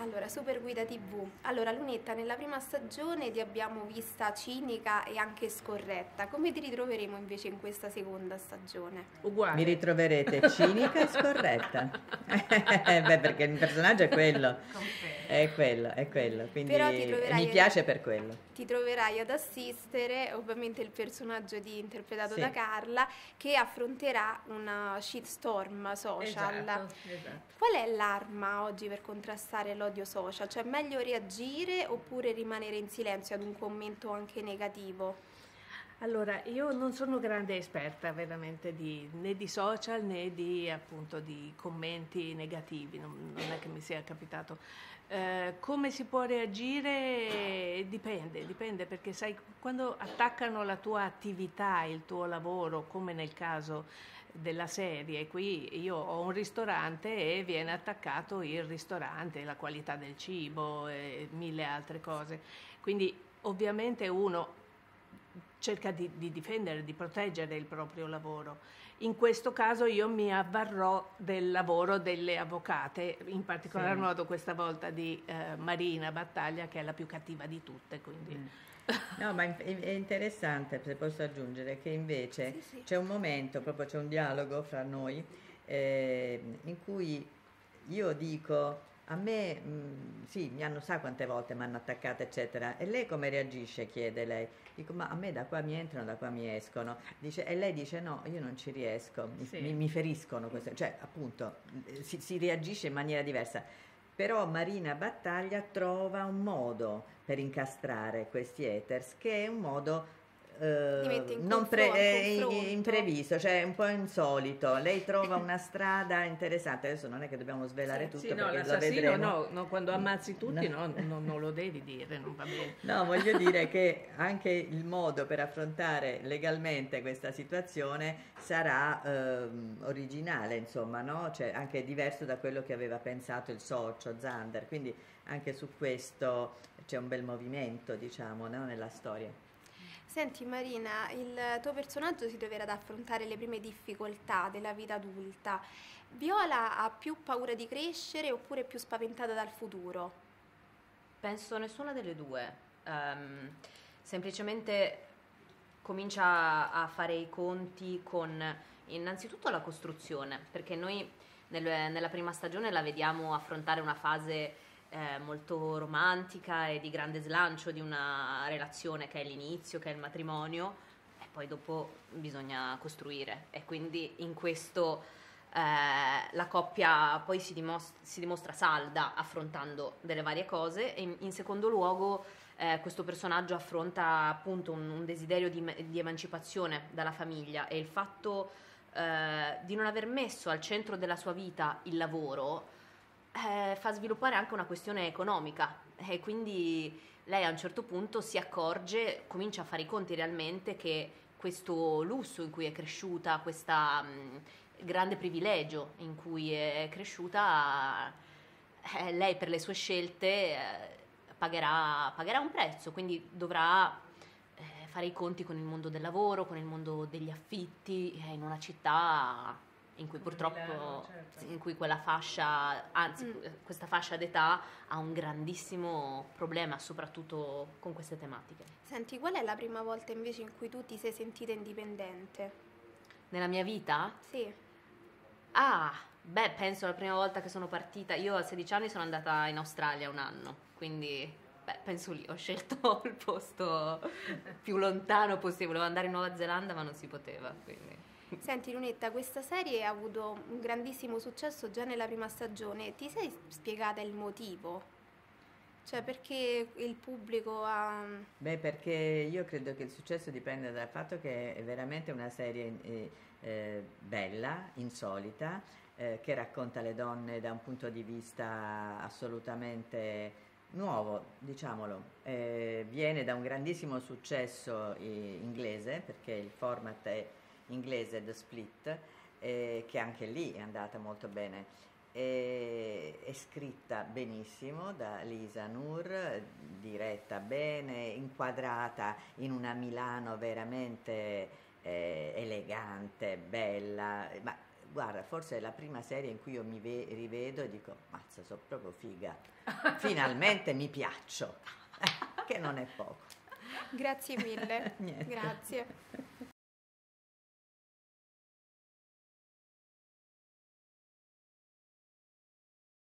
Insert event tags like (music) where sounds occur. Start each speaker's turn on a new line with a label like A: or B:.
A: Allora, Super Guida TV. Allora, Lunetta, nella prima stagione ti abbiamo vista cinica e anche scorretta. Come ti ritroveremo invece in questa seconda stagione?
B: Uguale.
C: Mi ritroverete cinica e scorretta. (laughs) (laughs) Beh, perché il personaggio è quello. È quello, è quello. Quindi
A: Però ti troverai-
C: mi piace per quello.
A: Ti troverai ad assistere ovviamente il personaggio di, interpretato
C: Sì.
A: da Carla che affronterà una shitstorm social.
B: Esatto, esatto.
A: Qual è l'arma oggi per contrastare l'odio social? Cioè, meglio reagire oppure rimanere in silenzio ad un commento anche negativo?
B: Allora, io non sono grande esperta veramente di, né di social né di appunto di commenti negativi, non, non è che mi sia capitato. Eh, come si può reagire? Dipende, dipende perché sai, quando attaccano la tua attività, il tuo lavoro, come nel caso della serie, qui io ho un ristorante e viene attaccato il ristorante, la qualità del cibo e mille altre cose. Quindi ovviamente uno cerca di, di difendere, di proteggere il proprio lavoro. In questo caso io mi avvarrò del lavoro delle avvocate, in particolar
C: Sì.
B: modo questa volta di eh, Marina Battaglia, che è la più cattiva di tutte. Quindi.
C: Mm. (laughs) No, ma è è interessante, se posso aggiungere, che invece
A: Sì, sì.
C: c'è un momento, proprio c'è un dialogo fra noi, eh, in cui io dico, a me, mh, sì, mi hanno, sa quante volte mi hanno attaccata, eccetera, e lei come reagisce, chiede lei. Dico, ma a me da qua mi entrano, da qua mi escono. Dice, e lei dice, no, io non ci riesco, mi,
B: Sì.
C: mi- mi feriscono queste, cioè appunto eh, si, si reagisce in maniera diversa. Però Marina Battaglia trova un modo per incastrare questi haters, che è un modo eh,
A: confronto,
C: eh,
A: confronto.
C: imprevisto, cioè un po' insolito. Lei trova una (laughs) strada interessante. Adesso non è che dobbiamo svelare
A: Sì.
C: tutto
B: Sì, no, l'assassino
C: vedremo.
B: no, no, quando ammazzi tutti
C: No.
B: no, no, non lo (laughs) devi dire, non va bene.
C: No, voglio (laughs) dire che anche il modo per affrontare legalmente questa situazione sarà ehm, originale, insomma, no? Cioè anche diverso da quello che aveva pensato il socio Zander, quindi anche su questo c'è un bel movimento, diciamo, no? nella storia.
A: Senti Marina, il tuo personaggio si troverà ad affrontare le prime difficoltà della vita adulta. Viola ha più paura di crescere oppure è più spaventata dal futuro?
D: Penso nessuna delle due. Ehm, semplicemente comincia a fare i conti con innanzitutto la costruzione, perché noi nel- nella prima stagione la vediamo affrontare una fase eh, molto romantica e di grande slancio di una relazione che è l'inizio, che è il matrimonio, e poi dopo bisogna costruire. E quindi in questo eh, la coppia poi si, dimos- si dimostra salda affrontando delle varie cose e in, in secondo luogo eh, questo personaggio affronta appunto un, un desiderio di, di emancipazione dalla famiglia e il fatto eh, di non aver messo al centro della sua vita il lavoro eh, fa sviluppare anche una questione economica. E quindi lei a un certo punto si accorge, comincia a fare i conti realmente che questo lusso in cui è cresciuta, questo grande privilegio in cui è cresciuta, eh, lei per le sue scelte eh, pagherà, pagherà un prezzo, quindi dovrà eh, fare i conti con il mondo del lavoro, con il mondo degli affitti eh, in una città in cui purtroppo
B: certo.
D: in cui quella fascia, anzi
A: Mm.
D: questa fascia d'età ha un grandissimo problema soprattutto con queste tematiche.
A: Senti, qual è la prima volta invece in cui tu ti sei sentita indipendente?
D: Nella mia vita?
A: Sì.
D: Ah, beh, penso la prima volta che sono partita, io a 16 anni sono andata in Australia un anno, quindi beh, penso lì, ho scelto (laughs) il posto più lontano possibile, volevo andare in Nuova Zelanda ma non si poteva, quindi...
A: Senti Lunetta, questa serie ha avuto un grandissimo successo già nella prima stagione. Ti sei spiegata il motivo? Cioè perché il pubblico ha...
C: Beh, perché io credo che il successo dipende dal fatto che è veramente una serie eh, eh, bella, insolita, eh, che racconta le donne da un punto di vista assolutamente nuovo, diciamolo. Eh, viene da un grandissimo successo eh, inglese, perché il format è inglese The Split, eh, che anche lì è andata molto bene. E- è scritta benissimo da Lisa Nur, diretta bene, inquadrata in una Milano veramente eh, elegante, bella, ma guarda, forse è la prima serie in cui io mi ve- rivedo e dico, mazza, sono proprio figa, (laughs) finalmente mi piaccio, (laughs) che non è poco.
A: Grazie mille. (laughs) Grazie.